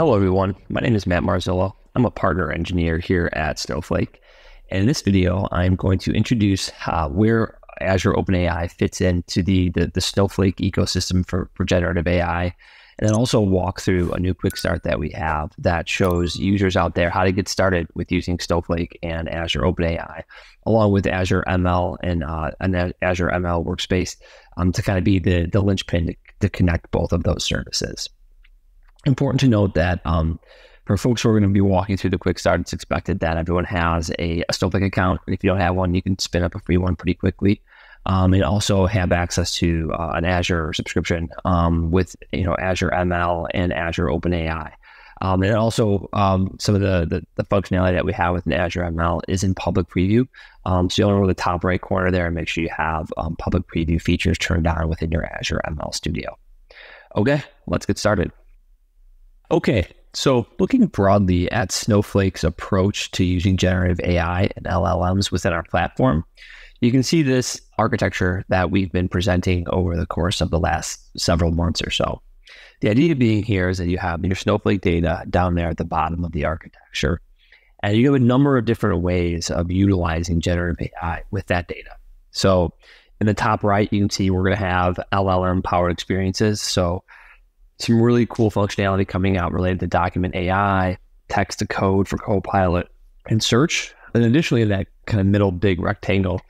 Hello, everyone. My name is Matt Marzillo. I'm a partner engineer here at Snowflake. And in this video, I'm going to introduce uh, where Azure OpenAI fits into the, the, the Snowflake ecosystem for, for generative AI. And then also walk through a new quick start that we have that shows users out there how to get started with using Snowflake and Azure OpenAI, along with Azure ML and, uh, and Azure ML Workspace um, to kind of be the, the linchpin to, to connect both of those services. Important to note that um, for folks who are going to be walking through the quick start, it's expected that everyone has a, a Snowflake account. If you don't have one, you can spin up a free one pretty quickly. Um, and also have access to uh, an Azure subscription um, with you know Azure ML and Azure OpenAI. Um, and also um, some of the, the, the functionality that we have with Azure ML is in public preview. Um, so you'll go the top right corner there and make sure you have um, public preview features turned on within your Azure ML Studio. Okay, let's get started. Okay, so looking broadly at Snowflake's approach to using generative AI and LLMs within our platform, you can see this architecture that we've been presenting over the course of the last several months or so. The idea being here is that you have your Snowflake data down there at the bottom of the architecture, and you have a number of different ways of utilizing generative AI with that data. So in the top right, you can see we're going to have LLM powered experiences. So some really cool functionality coming out related to document AI, text to code for Copilot, and search. And additionally, in that kind of middle big rectangle,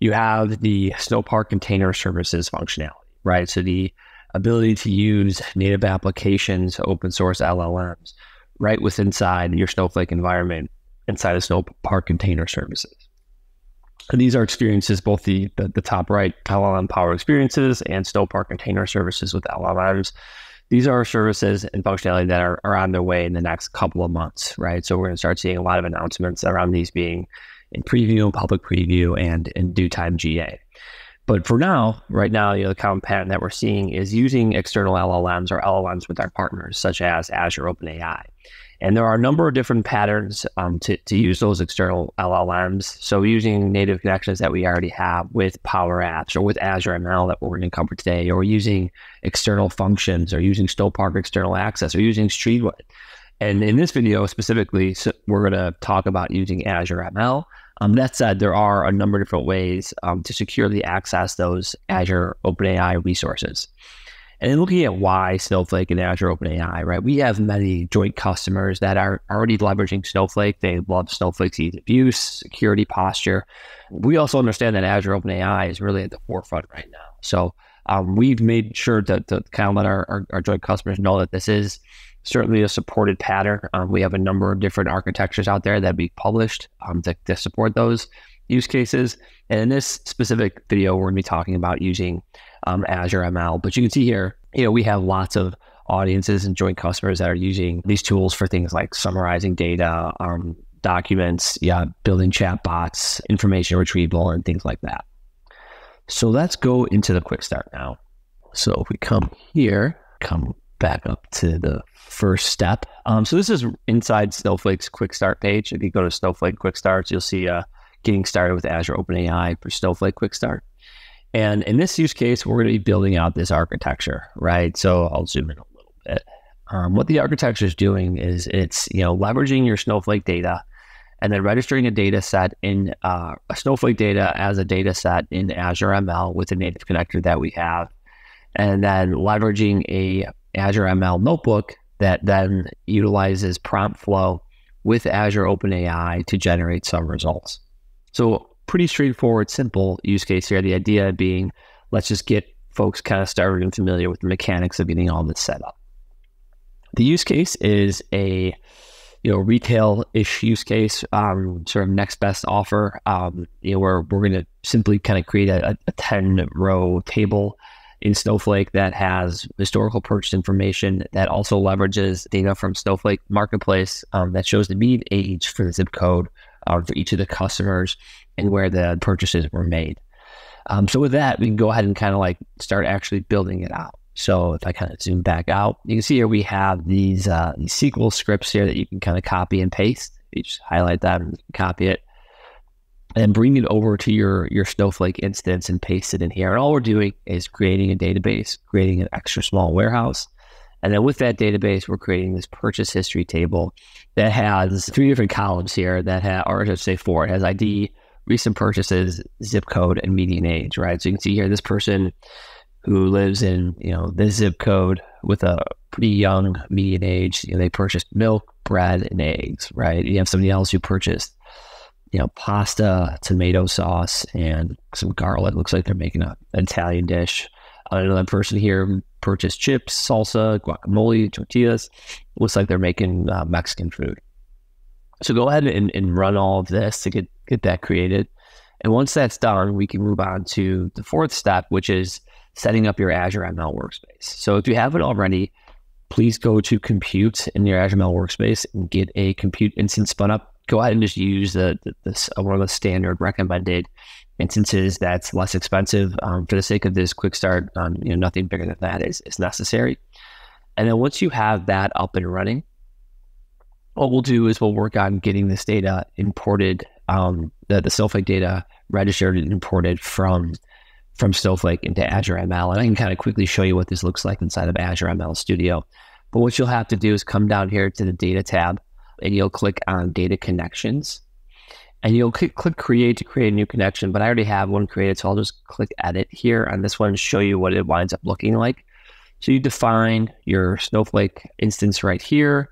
you have the Snowpark container services functionality, right? So the ability to use native applications, open source LLMs, right within inside your Snowflake environment, inside of Snowpark container services. And these are experiences, both the, the, the top right LLM power experiences and Snowpark container services with LLMs these are services and functionality that are, are on their way in the next couple of months, right? So we're going to start seeing a lot of announcements around these being in preview, public preview, and in due time GA. But for now, right now, you know, the common pattern that we're seeing is using external LLMs or LLMs with our partners, such as Azure OpenAI. And there are a number of different patterns um, to, to use those external LLMs. So using native connections that we already have with Power Apps or with Azure ML that we're going to cover today, or using external functions or using Snowpark external access or using Streamlit. And in this video specifically, so we're going to talk about using Azure ML. Um, that said, there are a number of different ways um, to securely access those Azure OpenAI resources. And then looking at why Snowflake and Azure OpenAI, right? We have many joint customers that are already leveraging Snowflake. They love Snowflake's ease of use, security posture. We also understand that Azure OpenAI is really at the forefront right now. So um, we've made sure to, to kind of let our, our, our, joint customers know that this is certainly a supported pattern. Um, we have a number of different architectures out there that we published um, to, to support those use cases. And in this specific video, we're going to be talking about using um, Azure ML. But you can see here, you know, we have lots of audiences and joint customers that are using these tools for things like summarizing data, um, documents, yeah, building chatbots, information retrieval, and things like that. So let's go into the quick start now. So if we come here, come back up to the first step. Um, so this is inside Snowflake's quick start page. If you go to Snowflake quick starts, you'll see uh, getting started with Azure OpenAI for Snowflake quick start. And in this use case, we're going to be building out this architecture, right? So I'll zoom in a little bit. Um, what the architecture is doing is it's you know leveraging your Snowflake data and then registering a data set in uh, a Snowflake data as a data set in Azure ML with the native connector that we have, and then leveraging a Azure ML notebook that then utilizes prompt flow with Azure OpenAI to generate some results. So pretty straightforward, simple use case here. The idea being, let's just get folks kind of started and familiar with the mechanics of getting all this set up. The use case is a you know retail-ish use case, um, sort of next best offer. Um, you know, where we're going to simply kind of create a, a ten row table in Snowflake that has historical purchase information that also leverages data from Snowflake Marketplace um, that shows the mean age for the zip code for each of the customers and where the purchases were made. Um, so with that, we can go ahead and kind of like start actually building it out. So if I kind of zoom back out, you can see here we have these uh, these SQL scripts here that you can kind of copy and paste. You just highlight that and copy it, and bring it over to your your Snowflake instance and paste it in here. And all we're doing is creating a database, creating an extra small warehouse, And then with that database, we're creating this purchase history table that has three different columns here that have, or I say four. It has ID, recent purchases, zip code, and median age, right? So you can see here this person who lives in, you know, this zip code with a pretty young median age, you know, they purchased milk, bread, and eggs, right? You have somebody else who purchased, you know, pasta, tomato sauce, and some garlic. Looks like they're making an Italian dish. Another person here purchased chips, salsa, guacamole, tortillas. Looks like they're making uh, Mexican food. So go ahead and, and run all of this to get, get that created. And once that's done, we can move on to the fourth step, which is setting up your Azure ML workspace. So if you haven't already, please go to compute in your Azure ML workspace and get a compute instance spun up. Go ahead and just use the, the this, uh, one of the standard recommended instances that's less expensive. Um, for the sake of this quick start, um, you know, nothing bigger than that is, is necessary. And then once you have that up and running, what we'll do is we'll work on getting this data imported, um, the, the Snowflake data registered and imported from from Snowflake into Azure ML. And I can kind of quickly show you what this looks like inside of Azure ML Studio. But what you'll have to do is come down here to the data tab and you'll click on data connections and you'll click, click create to create a new connection. But I already have one created, so I'll just click edit here on this one and show you what it winds up looking like. So you define your Snowflake instance right here,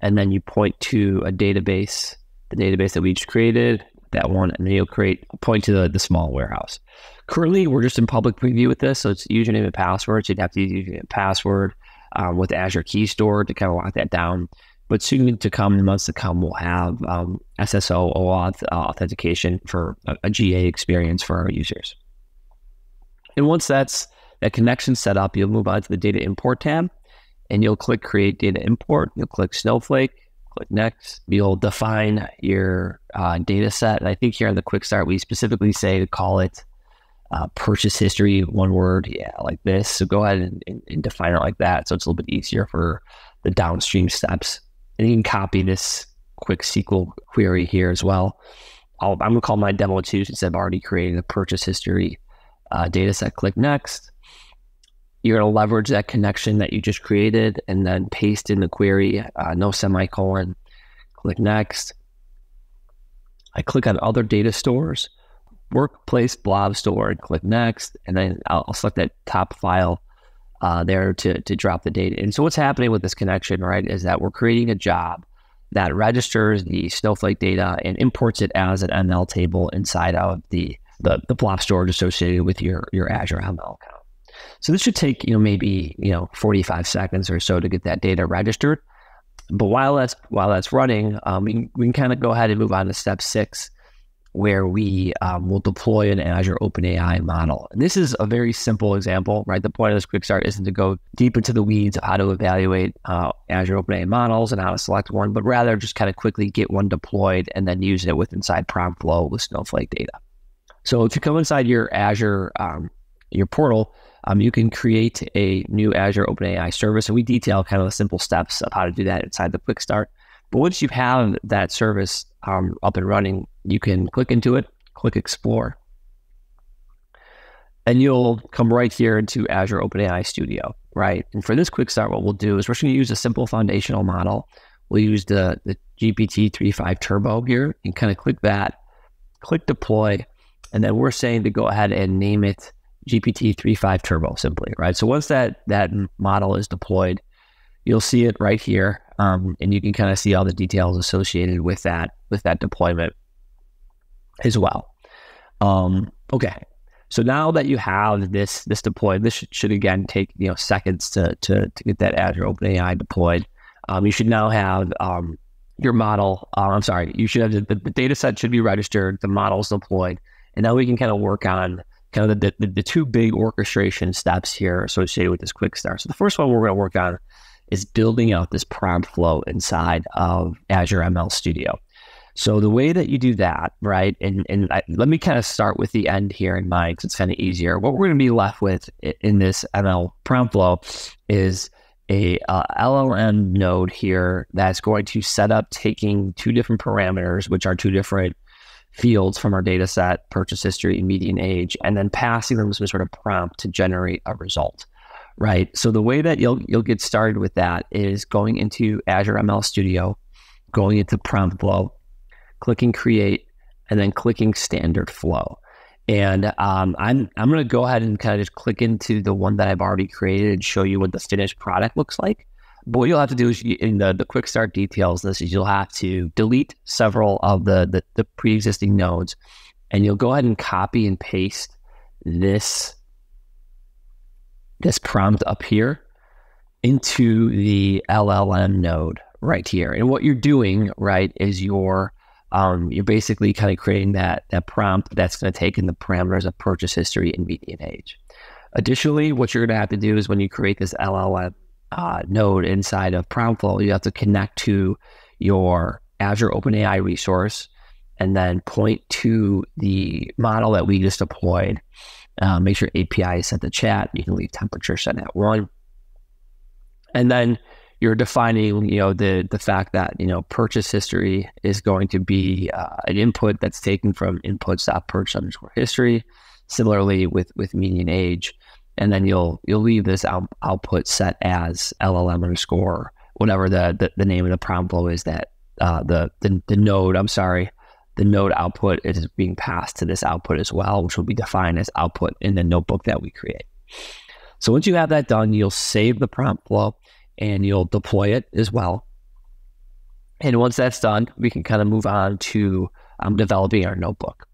and then you point to a database, the database that we just created, that one, and then you'll create point to the, the small warehouse. Currently, we're just in public preview with this, so it's username and password. So you'd have to use username and password um, with Azure Key Store to kind of lock that down. But soon to come, in months to come, we'll have um, SSO OAuth uh, authentication for a, a, GA experience for our users. And once that's that connection set up, you'll move on to the data import tab, and you'll click Create Data Import. You'll click Snowflake. Click Next. You'll define your uh, data set. And I think here on the Quick Start, we specifically say to call it uh, purchase history, one word, yeah, like this. So go ahead and, and, and, define it like that. So it's a little bit easier for the downstream steps. And you can copy this quick SQL query here as well. i am going to call my demo two since I've already created a purchase history uh, data set. Click next. You're going to leverage that connection that you just created and then paste in the query, uh, no semicolon. Click next. I click on other data stores workplace blob store and click next. And then I'll, I'll select that top file uh, there to, to drop the data. And so what's happening with this connection, right, is that we're creating a job that registers the Snowflake data and imports it as an ML table inside of the, the, the blob storage associated with your, your Azure ML account. So this should take, you know, maybe, you know, 45 seconds or so to get that data registered. But while that's while that's running, um, we can, we can kind of go ahead and move on to step six, where we um, will deploy an Azure OpenAI model. And this is a very simple example, right? The point of this quick start isn't to go deep into the weeds of how to evaluate uh, Azure OpenAI models and how to select one, but rather just kind of quickly get one deployed and then use it with inside prompt flow with Snowflake data. So if you come inside your Azure, um, your portal, um, you can create a new Azure OpenAI service. And we detail kind of the simple steps of how to do that inside the quick start. But once you have that service um, up and running, you can click into it, click explore, and you'll come right here into Azure OpenAI Studio, right? And for this quick start, what we'll do is we're just going to use a simple foundational model. We'll use the, the GPT-3.5 Turbo here and kind of click that, click deploy, and then we're saying to go ahead and name it GPT-3.5 Turbo simply, right? So once that, that model is deployed, you'll see it right here um, and you can kind of see all the details associated with that with that deployment as well. Um, okay, so now that you have this this deployed, this should, should again take you know seconds to to, to get that Azure OpenAI deployed. Um, you should now have um, your model. Uh, I'm sorry, you should have the, the, data set should be registered, the model's deployed, and now we can kind of work on kind of the, the, the two big orchestration steps here associated with this quick start. So the first one we're going to work on is building out this prompt flow inside of Azure ML Studio. So the way that you do that, right, and, and I, let me kind of start with the end here in mind because it's kind of easier. What we're going to be left with in this ML prompt flow is a uh, LLM node here that's going to set up taking two different parameters, which are two different fields from our data set, purchase history and median age, and then passing them some sort of prompt to generate a result right? So the way that you'll you'll get started with that is going into Azure ML Studio, going into prompt flow, clicking create, and then clicking standard flow. And um, I'm I'm going to go ahead and kind of just click into the one that I've already created and show you what the finished product looks like. But what you'll have to do is in the, the quick start details, this is you'll have to delete several of the, the, the pre-existing nodes and you'll go ahead and copy and paste this this prompt up here into the LLM node right here. And what you're doing, right, is you're um, you're basically kind of creating that that prompt that's going to take in the parameters of purchase history and median age. Additionally, what you're going to have to do is when you create this LLM uh, node inside of Promptflow, you have to connect to your Azure OpenAI resource and then point to the model that we just deployed. Uh, make sure API is set to chat. You can leave temperature set at one. And then you're defining, you know, the the fact that you know purchase history is going to be uh, an input that's taken from inputs.purchase underscore history. Similarly with with median age, and then you'll you'll leave this out, output set as LLM underscore whatever the, the, the name of the prompt flow is that uh, the, the the node. I'm sorry, the node output is being passed to this output as well, which will be defined as output in the notebook that we create. So once you have that done, you'll save the prompt flow and you'll deploy it as well. And once that's done, we can kind of move on to um, developing our notebook.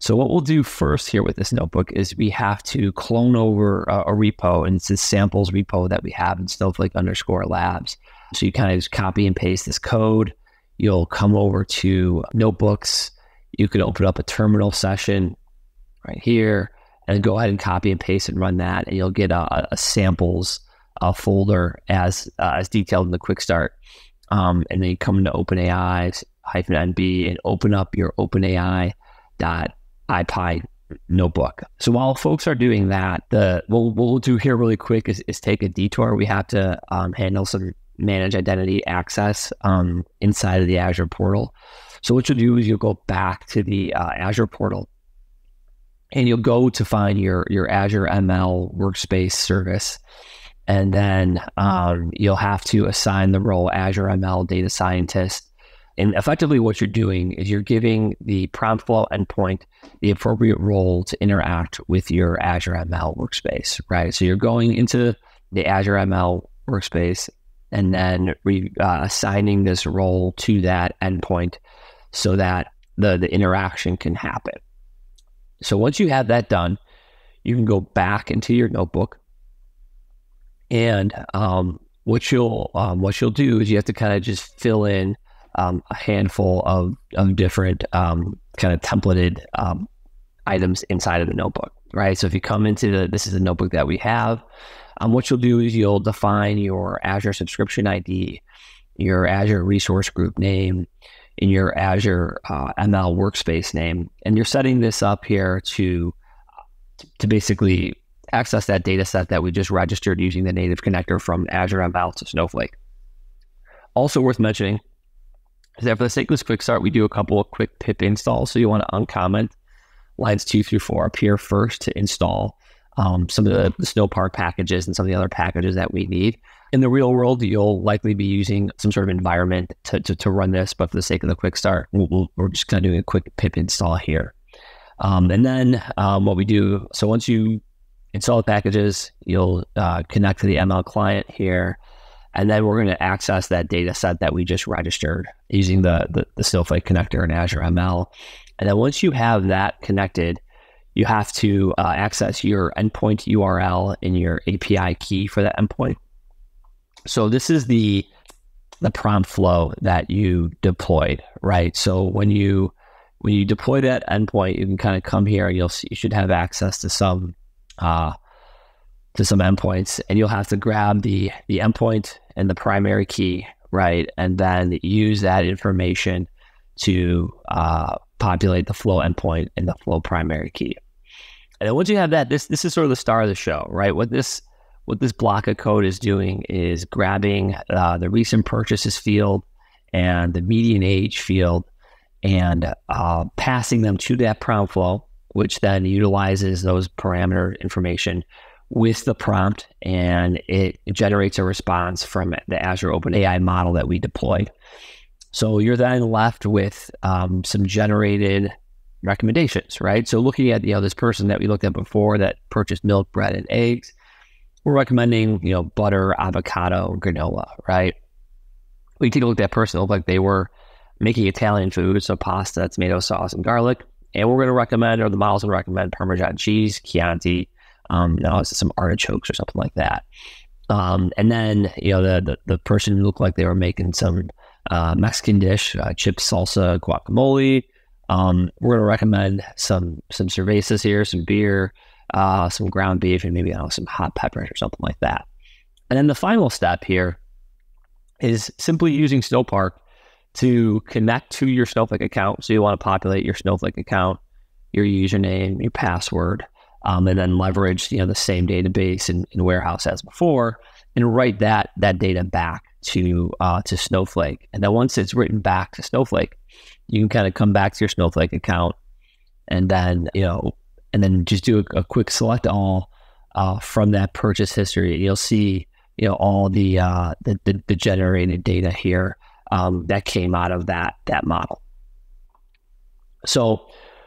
So what we'll do first here with this notebook is we have to clone over a, a repo, and it's this samples repo that we have in Snowflake underscore labs. So you kind of just copy and paste this code. You'll come over to notebooks. You can open up a terminal session right here and go ahead and copy and paste and run that, and you'll get a, a samples uh, folder as uh, as detailed in the quick start. Um, and then you come into OpenAI hyphen NB and open up your OpenAI dot IPy notebook. So while folks are doing that, the what we'll do here really quick is, is take a detour. We have to um, handle some manage identity access um, inside of the Azure portal. So what you'll do is you'll go back to the uh, Azure portal and you'll go to find your your Azure ML workspace service. And then um, you'll have to assign the role Azure ML data scientist and effectively, what you're doing is you're giving the prompt flow endpoint the appropriate role to interact with your Azure ML workspace, right? So you're going into the Azure ML workspace and then re, uh, assigning this role to that endpoint so that the, the interaction can happen. So once you have that done, you can go back into your notebook and um, what you'll um, what you'll do is you have to kind of just fill in um, a handful of, of different um, kind of templated um, items inside of the notebook, right? So if you come into the, this is a notebook that we have, um, what you'll do is you'll define your Azure subscription ID, your Azure resource group name, in your Azure uh, ML workspace name, and you're setting this up here to to basically access that data set that we just registered using the native connector from Azure ML to Snowflake. Also worth mentioning, because for the sake of this quick start, we do a couple of quick pip installs. So you want to uncomment lines two through four up here first to install um, some of the, the Snowpark packages and some of the other packages that we need. In the real world, you'll likely be using some sort of environment to, to, to run this, but for the sake of the quick start, we we are just kind of doing a quick pip install here. Um, and then um, what we do, so once you install packages, you'll uh, connect to the ML client here. And then we're going to access that data set that we just registered using the, the, the Snowflake connector in Azure ML. And then once you have that connected, you have to uh, access your endpoint URL in your API key for that endpoint. So this is the the prompt flow that you deployed, right? So when you when you deploy that endpoint, you can kind of come here and you'll see, you should have access to some uh, to some endpoints and you'll have to grab the the endpoint and the primary key right and then use that information to uh, populate the flow endpoint and the flow primary key. And then once you have that this this is sort of the star of the show right? What this what this block of code is doing is grabbing uh, the recent purchases field and the median age field and uh, passing them to that prompt flow which then utilizes those parameter information with the prompt and it generates a response from the Azure OpenAI model that we deployed. So you're then left with um, some generated recommendations, right? So looking at you know this person that we looked at before that purchased milk, bread, and eggs, we're recommending you know butter, avocado, granola, right? We take a look at that person, it looked like they were making Italian food, so pasta, tomato sauce, and garlic. And we're going to recommend, or the model's going to recommend Parmesan cheese, Chianti, um, you know, some artichokes or something like that. Um, and then, you know, the, the, the person who looked like they were making some uh, Mexican dish, uh, chips, salsa, guacamole. Um, we're going to recommend some some cervezas here, some beer, uh, some ground beef, and maybe know, some hot peppers or something like that. And then the final step here is simply using Snowpark to connect to your Snowflake account. So you want to populate your Snowflake account, your username, your password, um, and then leverage you know the same database and, warehouse as before, and write that that data back to uh, to Snowflake. And then once it's written back to Snowflake, you can kind of come back to your Snowflake account, and then you know, and then just do a, a quick select all uh, from that purchase history. and You'll see you know all the uh, the, the, the generated data here um, that came out of that that model. So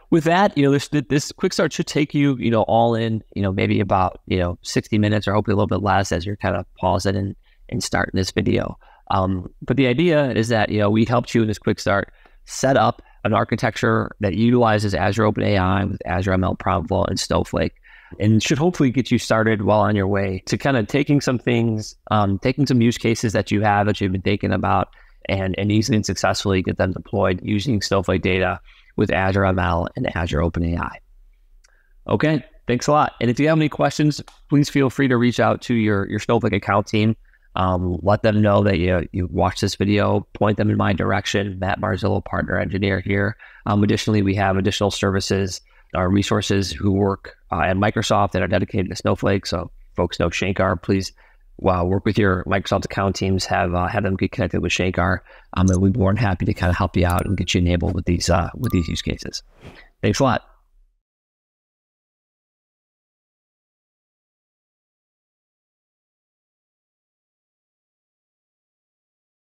with that, you know, this this quick start should take you, you know, all in, you know, maybe about you know sixty minutes or hopefully a little bit less as you're kind of pausing and and starting this video. Um, but the idea is that you know we helped you in this quick start set up an architecture that utilizes Azure OpenAI with Azure ML Prompt Flow and Snowflake, and should hopefully get you started well on your way to kind of taking some things, um, taking some use cases that you have that you've been thinking about, and, and easily and successfully get them deployed using Snowflake data with Azure ML and Azure OpenAI. Okay, thanks a lot. And if you have any questions, please feel free to reach out to your, your Snowflake account team. Um, let them know that you, you watched this video, point them in my direction. Matt Marzillo, partner engineer here. Um, additionally, we have additional services, our resources who work uh, at Microsoft that are dedicated to Snowflake. So folks know Shankar, please uh, work with your Microsoft account teams, have uh, have them get connected with Shankar, um, and we'd be more than happy to kind of help you out and get you enabled with these uh, with these use cases. Thanks a lot.